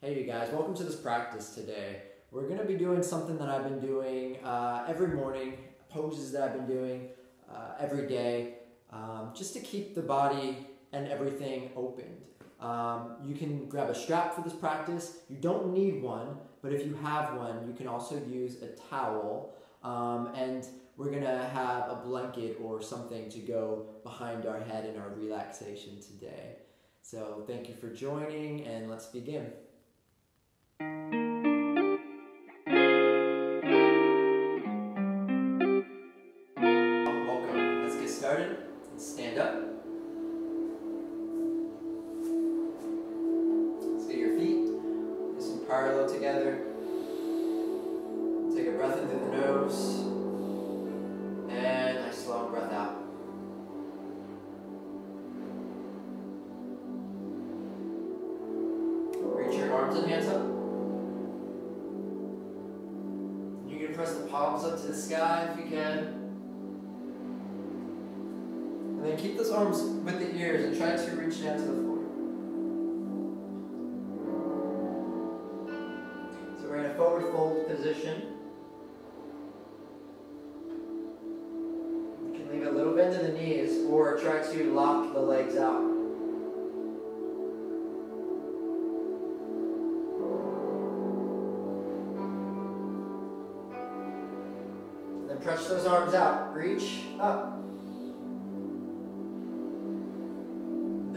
Hey you guys, welcome to this practice today. We're going to be doing something that I've been doing uh, every morning, poses that I've been doing uh, every day, um, just to keep the body and everything opened. Um, you can grab a strap for this practice. You don't need one, but if you have one, you can also use a towel. Um, and we're going to have a blanket or something to go behind our head in our relaxation today. So thank you for joining and let's begin.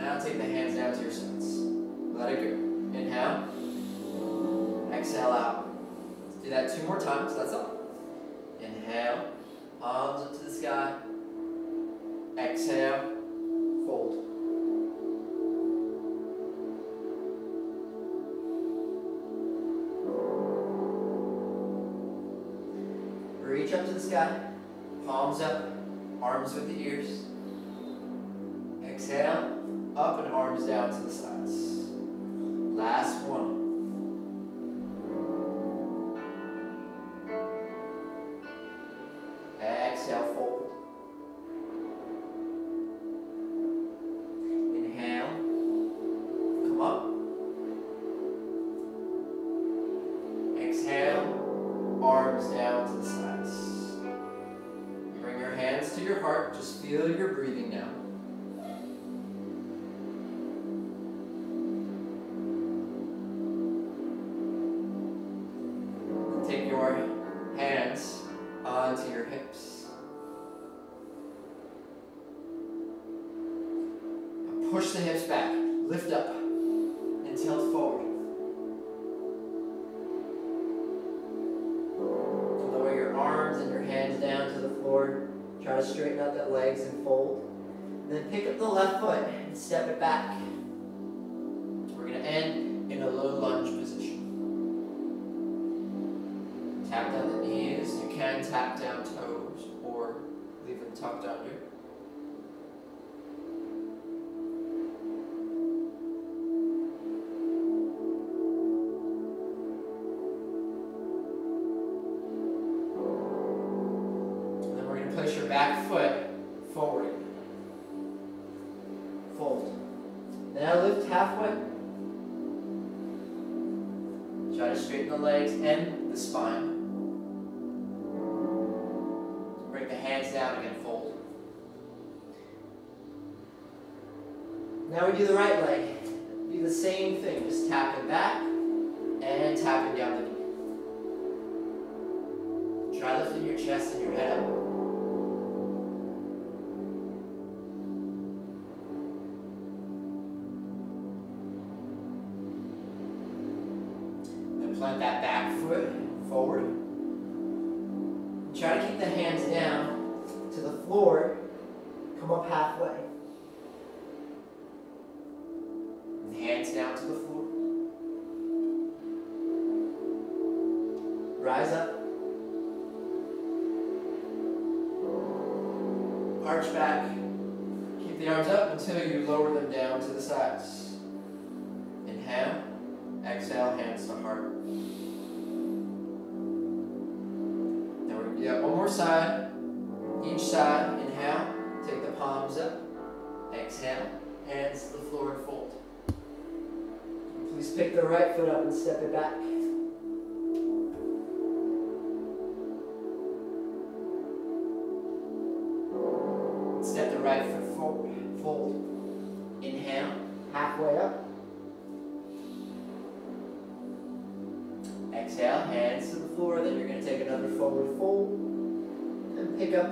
Now take the hands down to your sides. Let it go. Inhale. Exhale out. Do that two more times. That's all. Inhale. Arms up to the sky. Exhale. Fold. Reach up to the sky.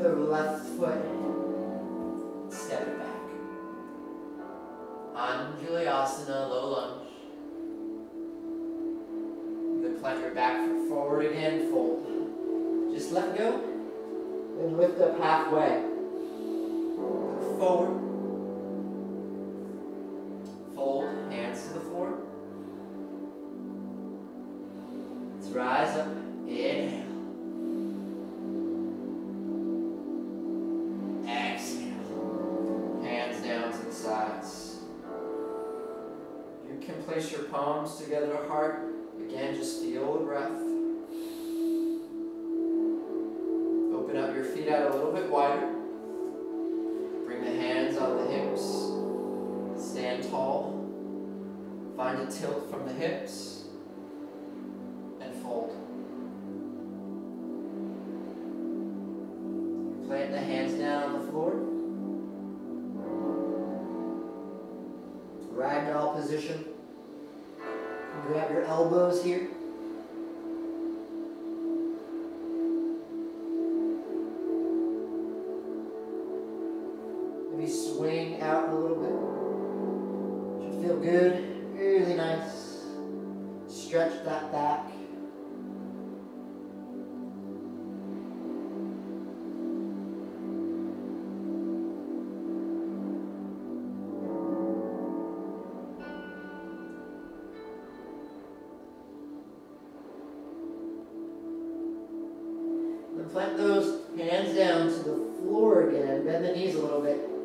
the left foot.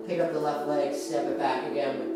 pick up the left leg, step it back again,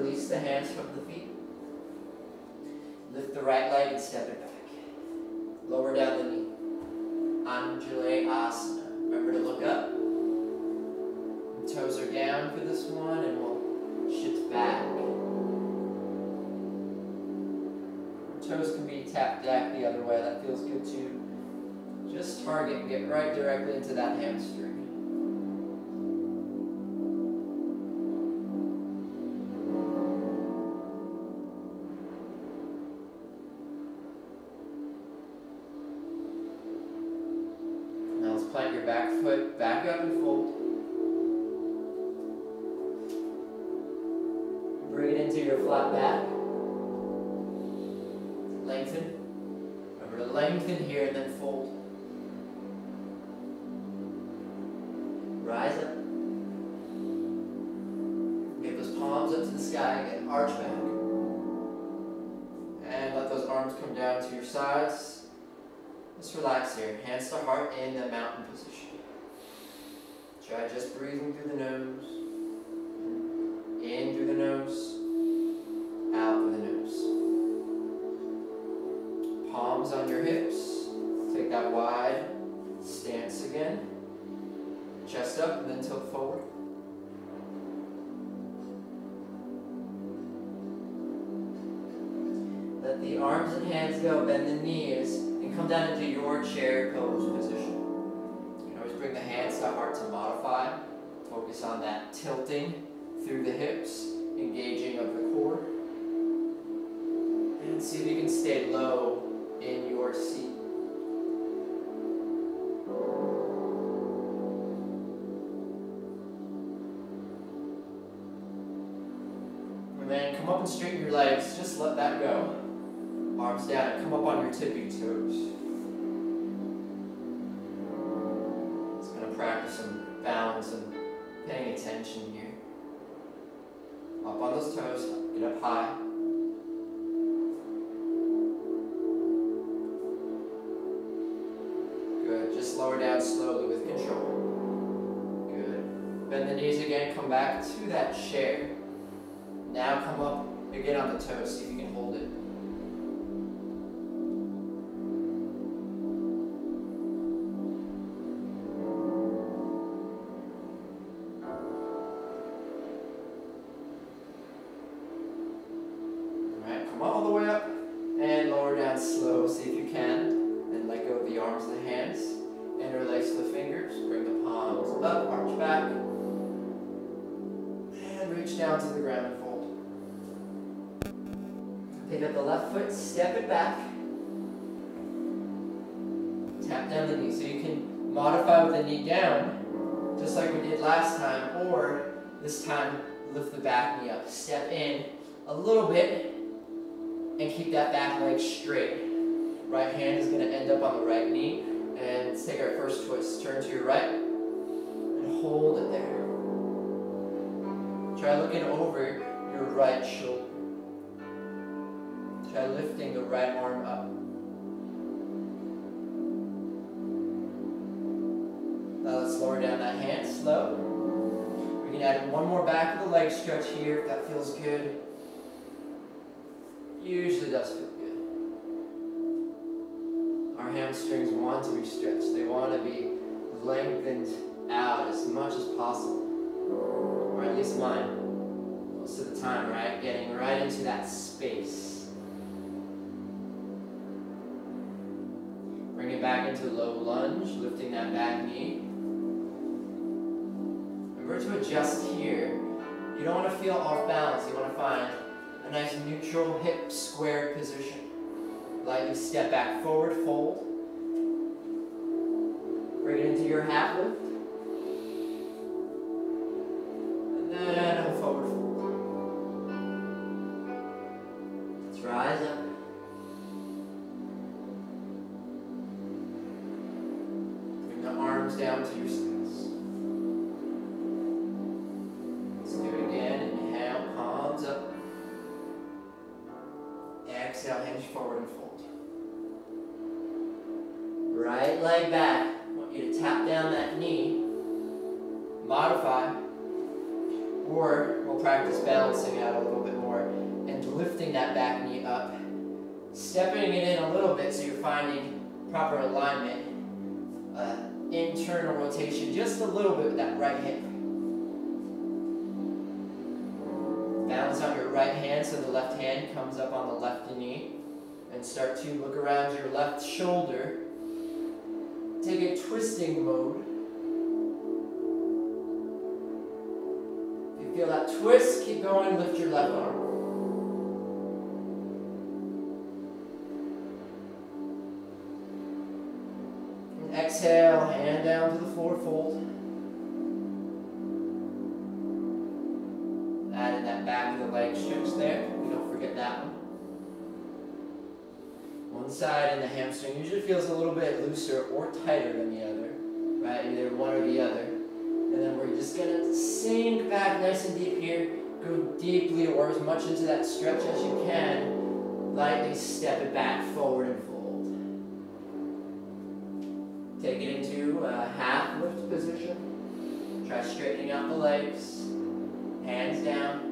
Release the hands from the feet. Lift the right leg and step it back. Lower down the knee. Anjaneyasana. Remember to look up. Toes are down for this one, and we'll shift back. Toes can be tapped back the other way. That feels good too. Just target, get right directly into that hamstring. That Turn to your right and hold it there. Try looking over your right shoulder. Try lifting the right arm up. Now let's lower down that hand slow. We can add one more back of the leg stretch here if that feels good. Usually does feel good. Our hamstrings want to be stretched. They want to be lengthened out as much as possible. Or at least mine. Most of the time, right? Getting right into that space. Bring it back into low lunge, lifting that back knee. Remember to adjust here. You don't want to feel off balance. You want to find a nice neutral hip square position. Lightly step back forward, fold. Bring it into your half lift. A little bit so you're finding proper alignment. Uh, internal rotation just a little bit with that right hip. Balance on your right hand so the left hand comes up on the left knee. And start to look around your left shoulder. Take a twisting mode. If you feel that twist, keep going, lift your left arm. Hand down to the floor, fold. Added that back of the leg stretch there. We don't forget that one. One side in the hamstring usually feels a little bit looser or tighter than the other, right? Either one or the other. And then we're just gonna sink back nice and deep here. Go deeply or as much into that stretch as you can. Lightly step it back forward and fold. Take it a half lift position. Try straightening out the legs. Hands down.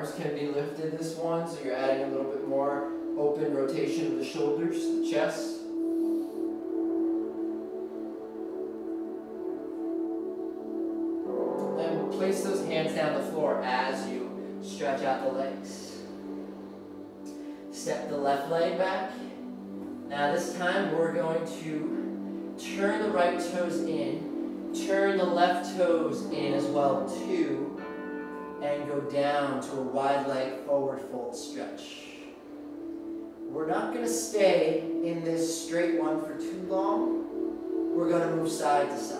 Arms can be lifted this one, so you're adding a little bit more open rotation of the shoulders, the chest. Then place those hands down the floor as you stretch out the legs. Step the left leg back. Now this time we're going to turn the right toes in, turn the left toes in as well too, go down to a wide leg forward fold stretch. We're not going to stay in this straight one for too long. We're going to move side to side.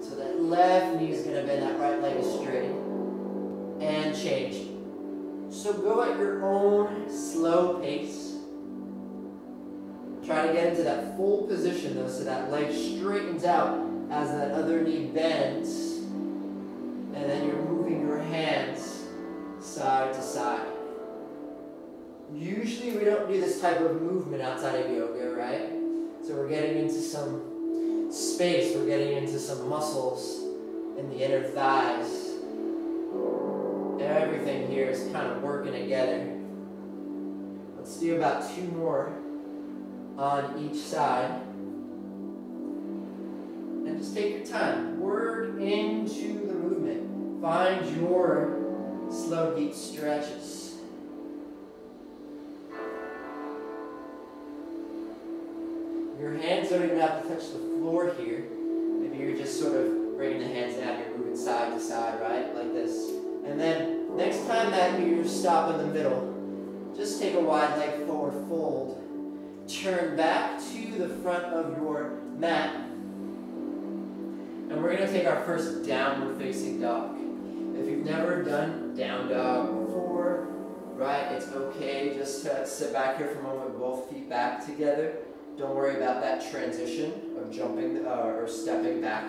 So that left knee is going to bend, that right leg is straight. And change. So go at your own slow pace. Try to get into that full position though, so that leg straightens out as that other knee bends. And then you're moving your hands side to side. Usually we don't do this type of movement outside of yoga, right? So we're getting into some space, we're getting into some muscles in the inner thighs. Everything here is kind of working together. Let's do about two more on each side. And just take your time. Word into. Find your slow, deep stretches. Your hands don't even have to touch the floor here. Maybe you're just sort of bringing the hands down, you're moving side to side, right? Like this. And then next time that you stop in the middle, just take a wide leg forward fold. Turn back to the front of your mat. And we're going to take our first downward facing dog. Never done down dog before, right, it's okay just to sit back here for a moment both feet back together. Don't worry about that transition of jumping uh, or stepping back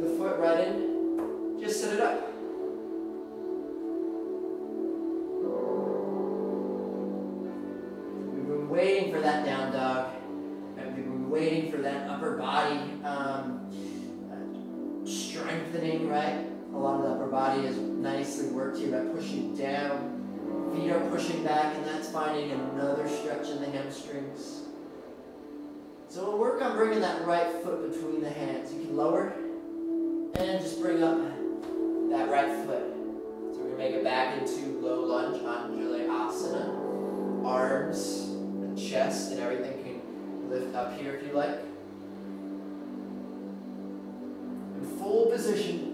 the foot right in. Just sit it up. Between the hands. You can lower and just bring up that right foot. So we're going to make it back into low lunge, Anjaneyasana. Arms and chest and everything can lift up here if you like. In full position.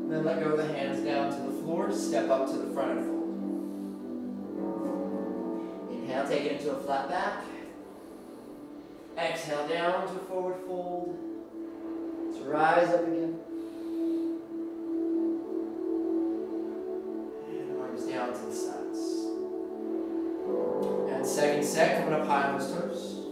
And then let go of the hands down to the floor. Step up to the front and fold. Inhale, take it into a flat back. Exhale down to forward fold. Let's rise up again. And arms down to the sides. And second set, coming up high on those toes.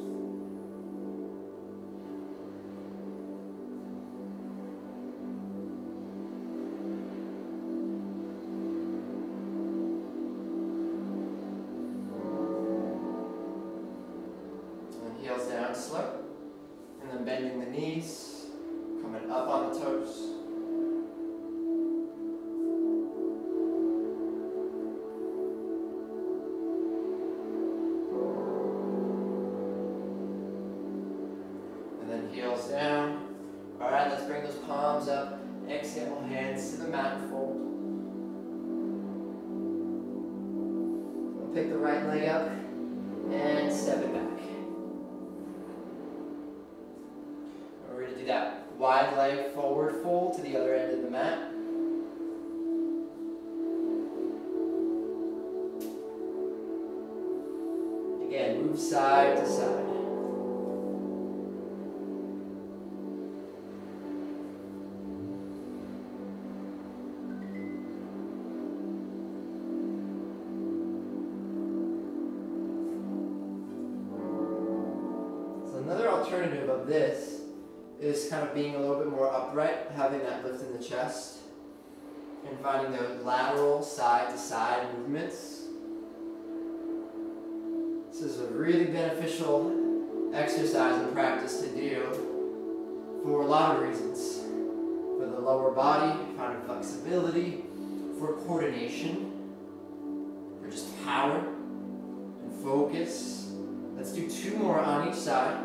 Focus. Let's do two more on each side.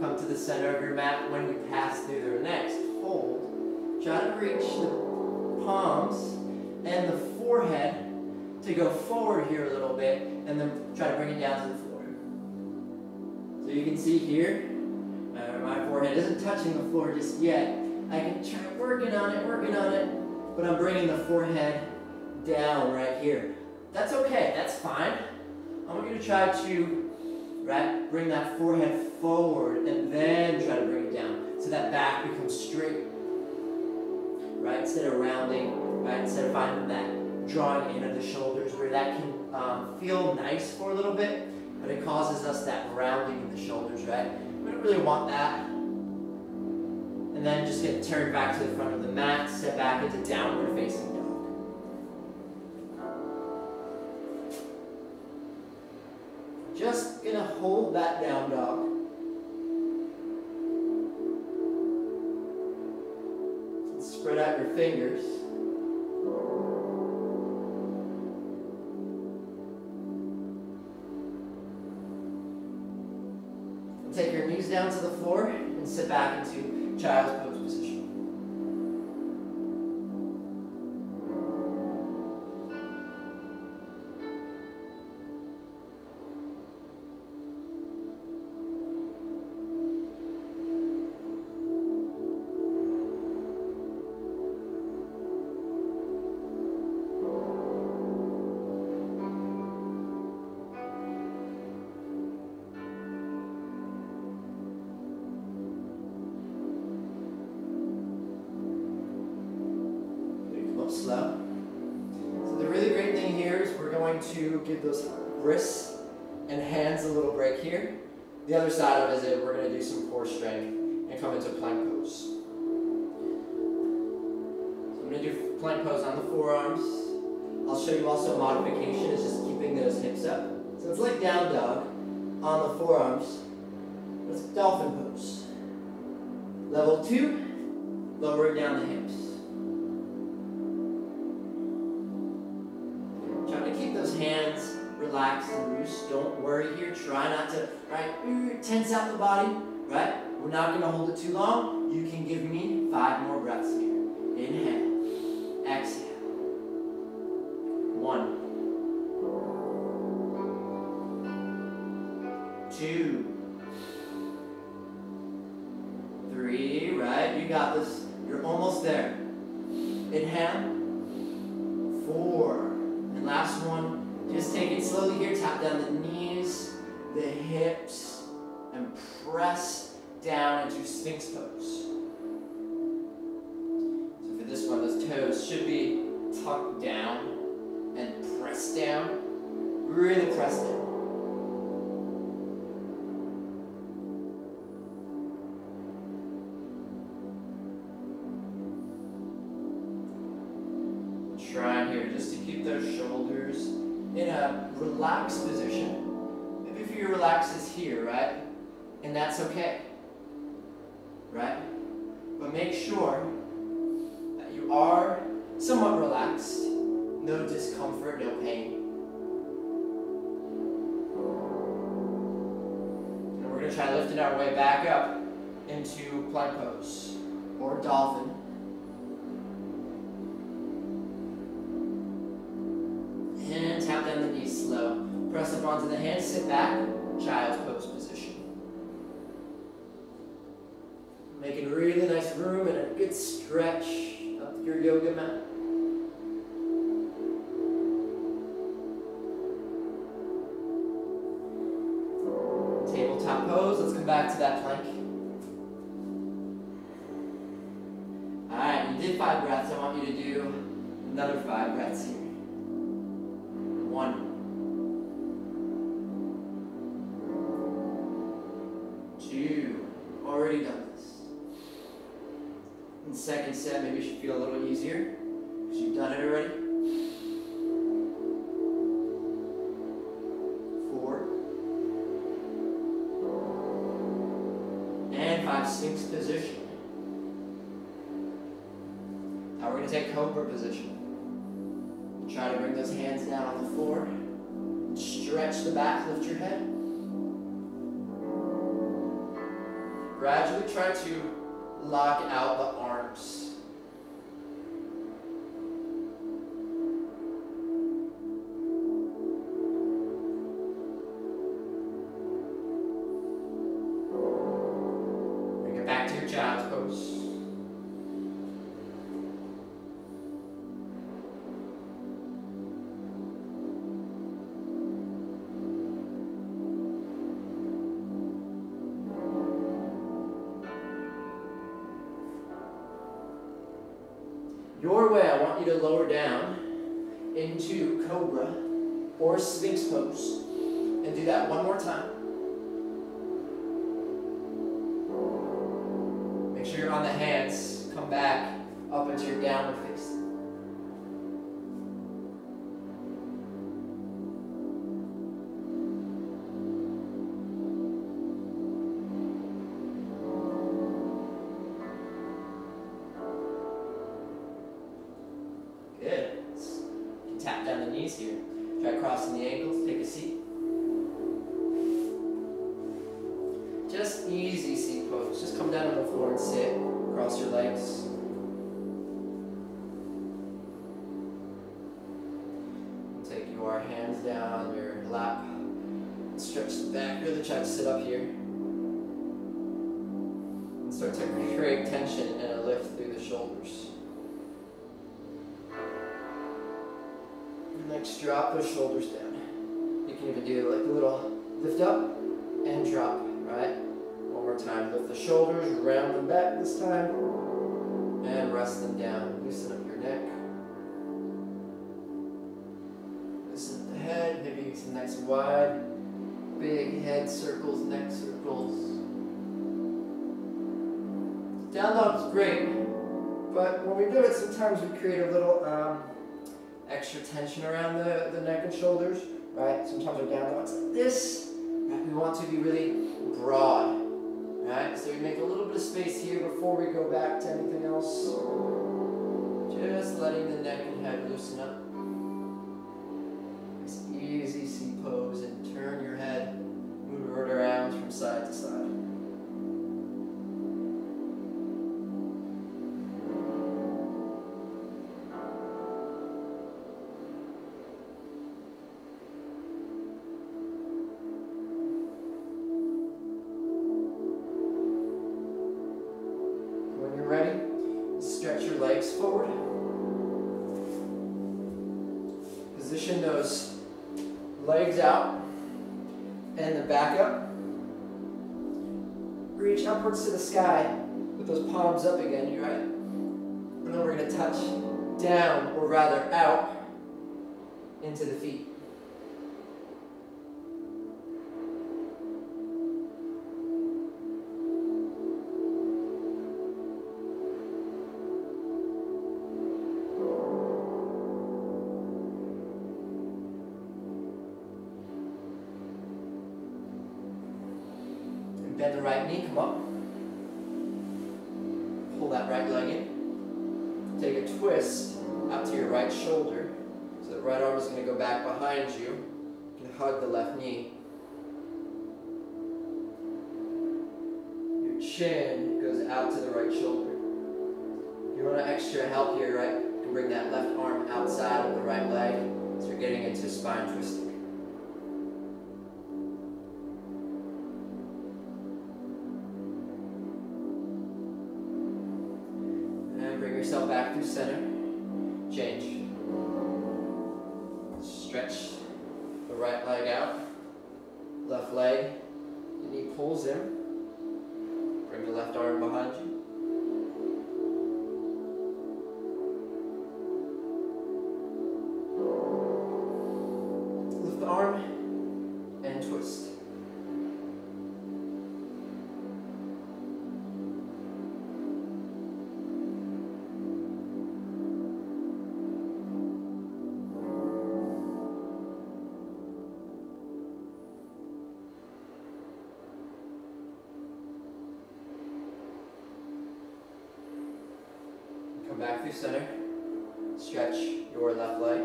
Come to the center of your mat when you pass through the next. Hold. Try to reach the and then try to bring it down to the floor. So you can see here, uh, my forehead isn't touching the floor just yet. I can try working on it, working on it, but I'm bringing the forehead down right here. That's okay, that's fine. I want you to try to right, bring that forehead forward and then try to bring it down so that back becomes straight. Right, instead of rounding, right, instead of finding that drawing in of the shoulders where that can um, feel nice for a little bit, but it causes us that rounding of the shoulders, right? We don't really want that. And then just get turned back to the front of the mat, step back into downward facing dog. Just gonna hold that down dog. Spread out your fingers. Down to the floor and sit back into child's pose give those wrists and hands a little break here. The other side of it is we're going to do some core strength and come into plank pose. So I'm going to do plank pose on the forearms. I'll show you also modification is just keeping those hips up. So it's like down dog on the forearms. It's dolphin pose. Level two, lowering down the hips. Don't worry here. Try not to, right, mm, tense out the body, right? We're not going to hold it too long. You can give me five more breaths here. Inhale. Exhale. Should be tucked down and pressed down. Really press down. Try here just to keep those shoulders in a relaxed position. Maybe if you relax is here, right? And that's okay. Right? But make sure pose or dolphin. And tap down the knees slow. Press up onto the hands, sit back, child's pose position. Making really nice room and a good stretch up your yoga mat. Sphinx position. Now we're going to take Cobra position. Try to bring those hands down on the floor. Stretch the back, lift your head. Gradually try to lock out the arms. Back. Really try to sit up here. And start to create tension and a lift through the shoulders. Next, drop those shoulders down. You can even do like a little lift up and drop, right? One more time. Lift the shoulders, round them back this time, and rest them down. Loosen up your neck. Loosen up the head, maybe some nice wide, head circles, neck circles. Down dog is great, but when we do it, sometimes we create a little um, extra tension around the, the neck and shoulders, right? Sometimes our down dogs like this, right? We want to be really broad, right? So we make a little bit of space here before we go back to anything else. Just letting the neck and head loosen up. Into the feet. back through center. Stretch your left leg.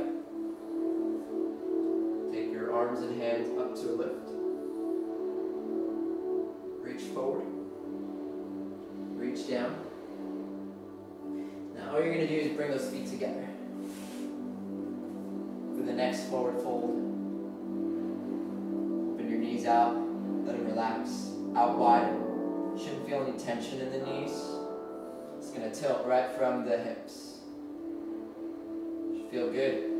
Take your arms and hands up to a lift. Reach forward. Reach down. Now all you're going to do is bring those feet together. For the next forward fold. Open your knees out. Let them relax out wide. Shouldn't feel any tension in the knees. It's going to tilt right from the hips. Feel good.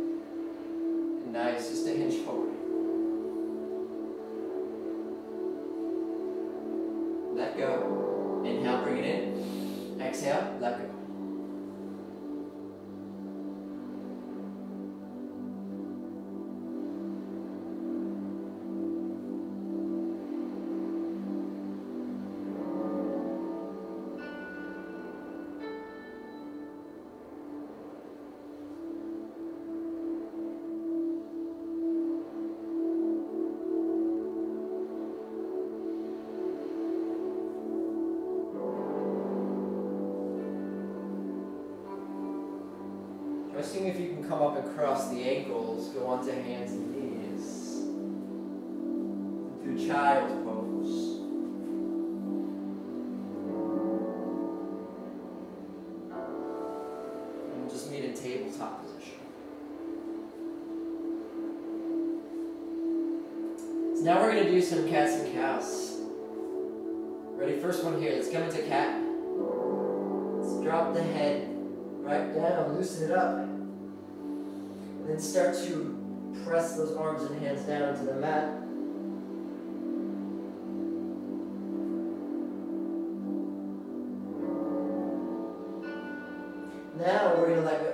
across the ankles, go onto hands and knees. And through child pose. And just meet in tabletop position. So now we're going to do some cats and cows. Ready? First one here. Let's come into cat. Let's drop the head right down. Loosen it up. And then start to press those arms and hands down to the mat. Now we're going to let go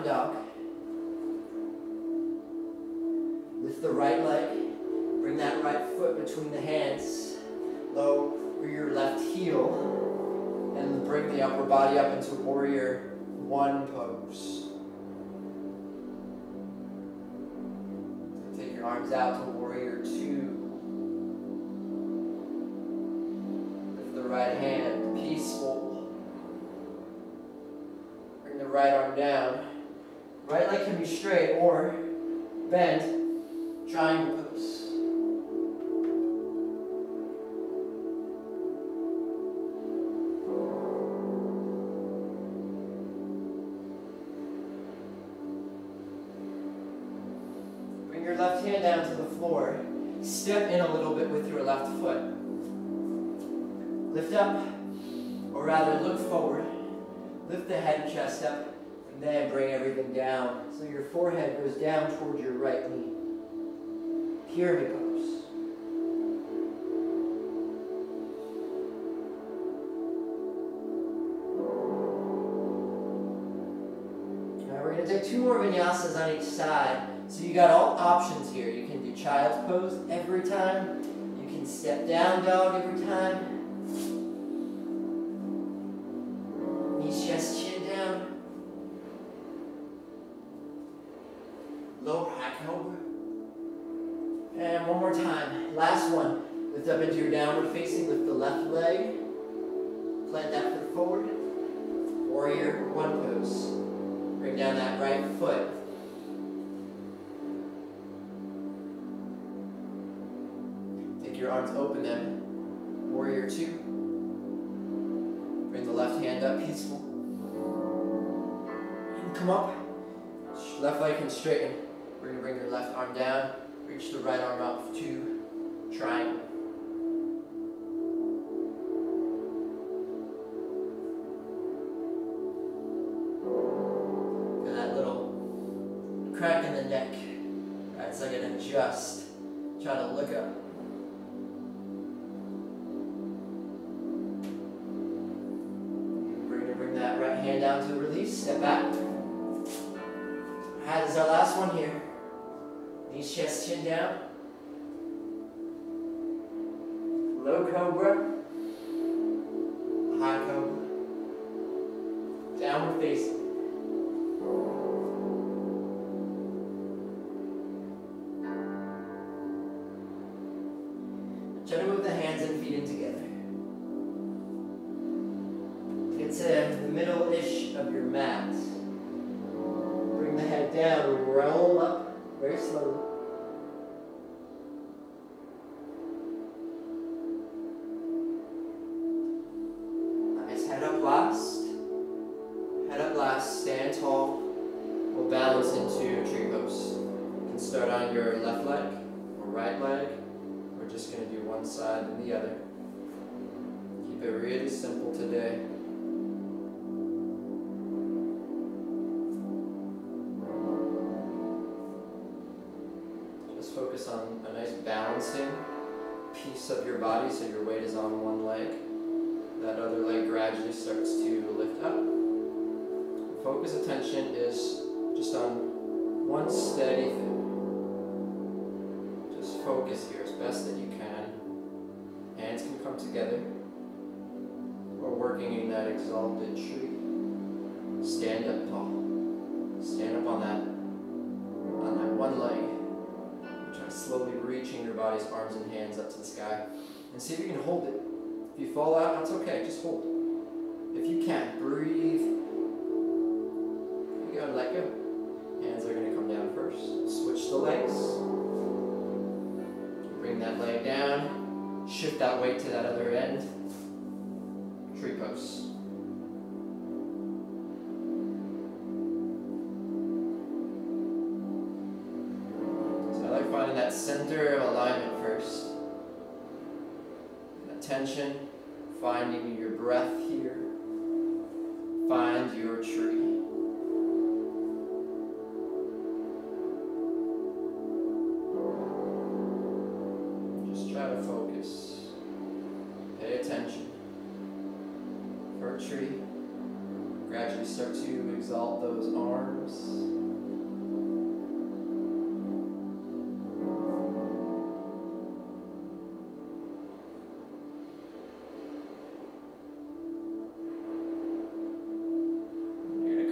Nói. Lower high cobra. And one more time. Last one. Lift up into your downward facing with the left leg. Plant that foot forward. Warrior one pose. Bring down that right foot. Take your arms, open them. Warrior two. Bring the left hand up, peaceful. And come up. Left leg can straighten. We're gonna bring your left arm down. Reach the right arm up to triangle. Balance into tree pose. You can start on your left leg or right leg. We're just going to do one side and the other. Keep it really simple today. Just focus on a nice balancing piece of your body so your weight is on one leg. That other leg gradually starts to lift up. Focus attention is just on one steady thing. Just focus here as best that you can. Hands can come together. We're working in that exalted tree. Stand up tall. Stand up on that on that one leg. Try slowly reaching your body's arms and hands up to the sky. And see if you can hold it. If you fall out, that's okay. Just hold. If you can't breathe. You go, let go. The legs. Bring that leg down. Shift that weight to that other end. Tree pose. So I like finding that center of alignment first. Attention, finding your breath here. Gradually start to exalt those arms. You're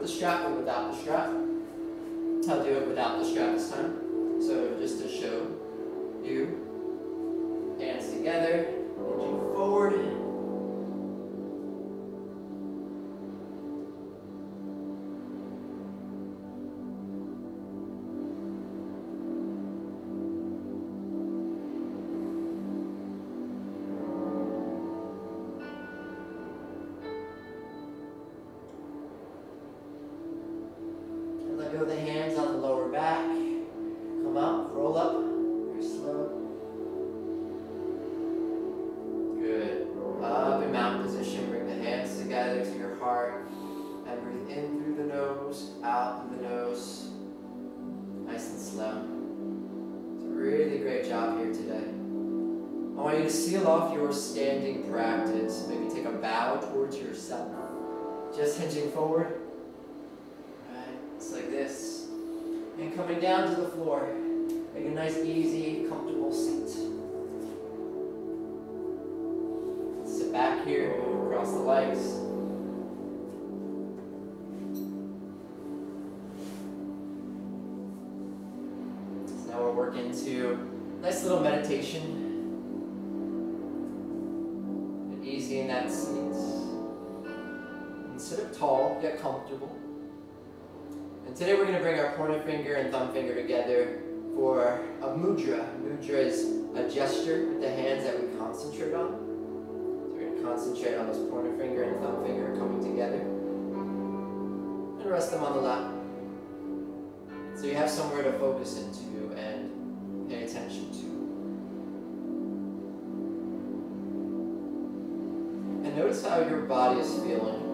with the strap or without the strap. I'll do it without the strap this time. out towards yourself. Just hinging forward. Right, it's like this. And coming down to the floor. Make a nice, easy, comfortable seat. Sit back here, cross the legs. Now we're working to nice little meditation comfortable. And today we're going to bring our pointer finger and thumb finger together for a mudra. Mudra is a gesture with the hands that we concentrate on. So we're going to concentrate on those pointer finger and thumb finger coming together. And rest them on the lap. So you have somewhere to focus into and pay attention to. And notice how your body is feeling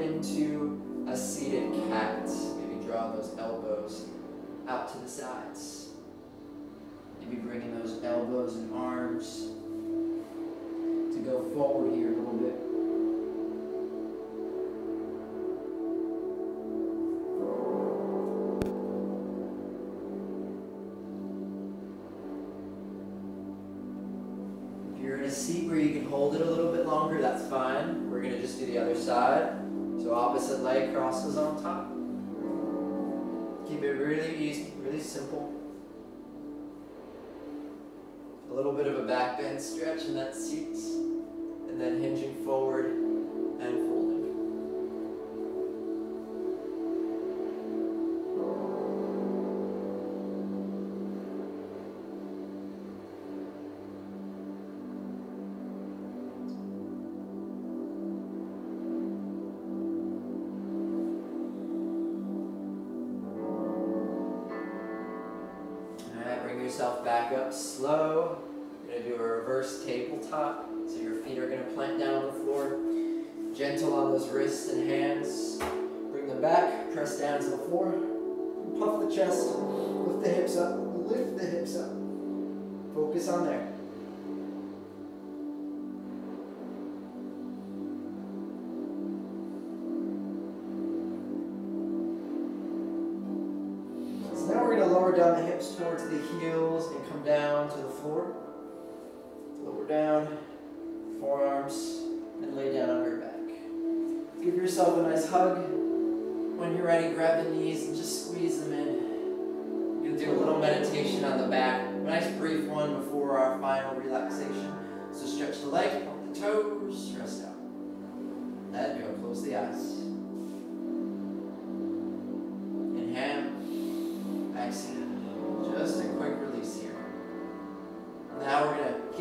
into a seated cat. Maybe draw those elbows out to the sides. Maybe bringing those elbows and arms to go forward here a little bit. If you're in a seat where you can hold it a little bit longer, that's fine. We're going to just do the other side opposite leg crosses on top. Keep it really easy, really simple. A little bit of a back bend stretch in that seat, and then hinging forward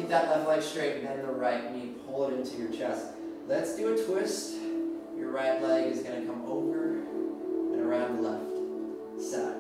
Keep that left leg straight, bend the right knee, pull it into your chest. Let's do a twist. Your right leg is gonna come over and around the left side.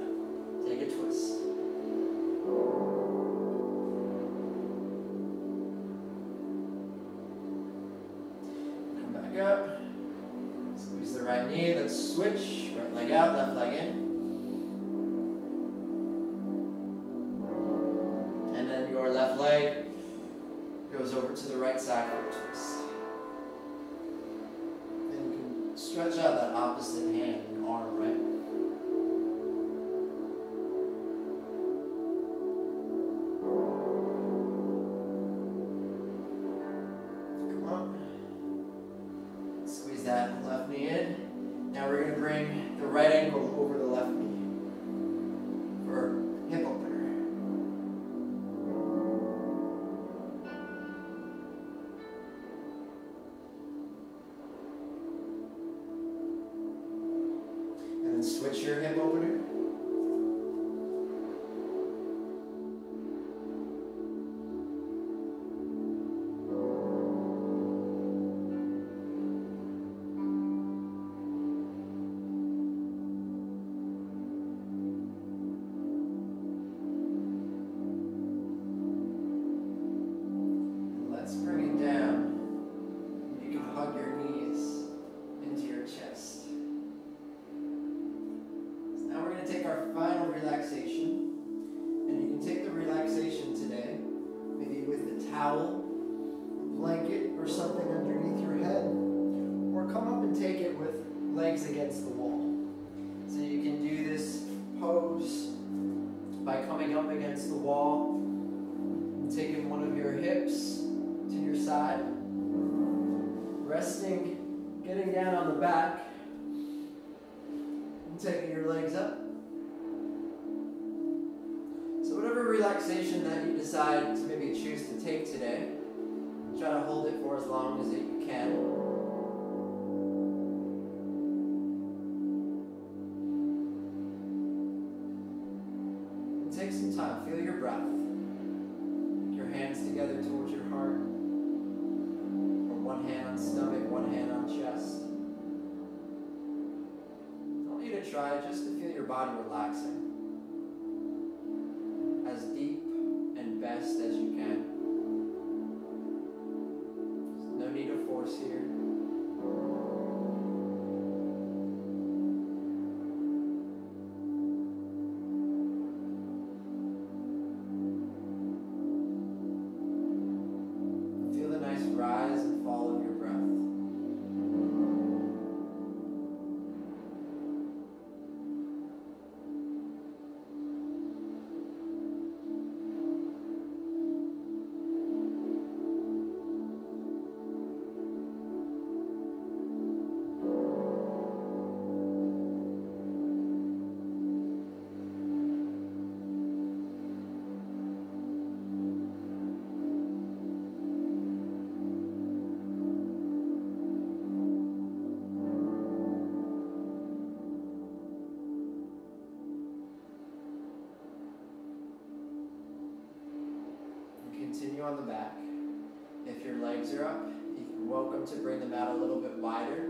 to bring them out a little bit wider.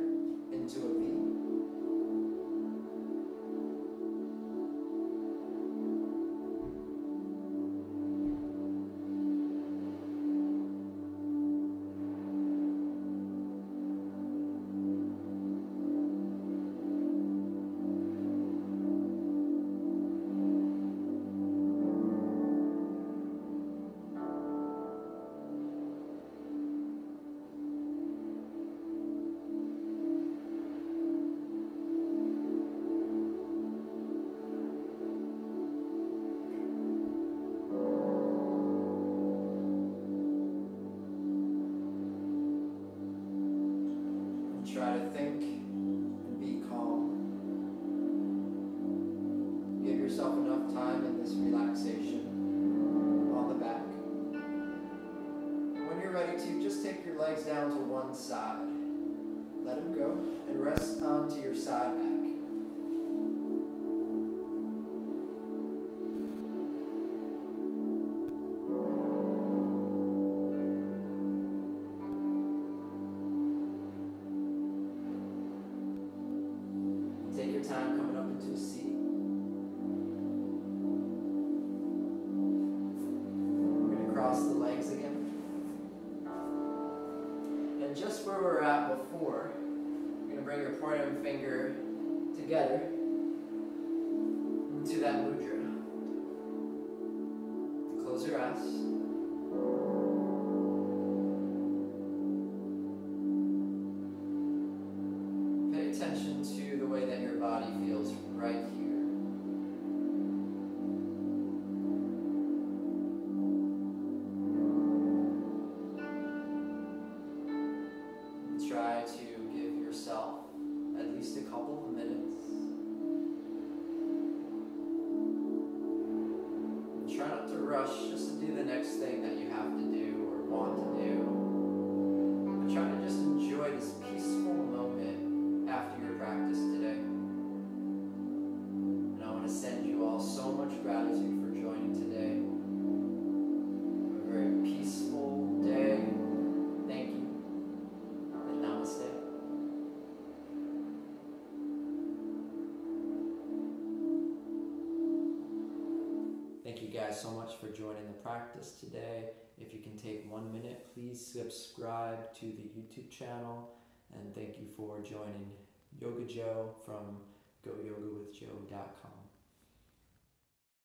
to see. We're going to cross the legs again. And just where we were at before, we're going to bring your pointer finger together channel, and thank you for joining Yoga Joe from goyogaWithJoe.com.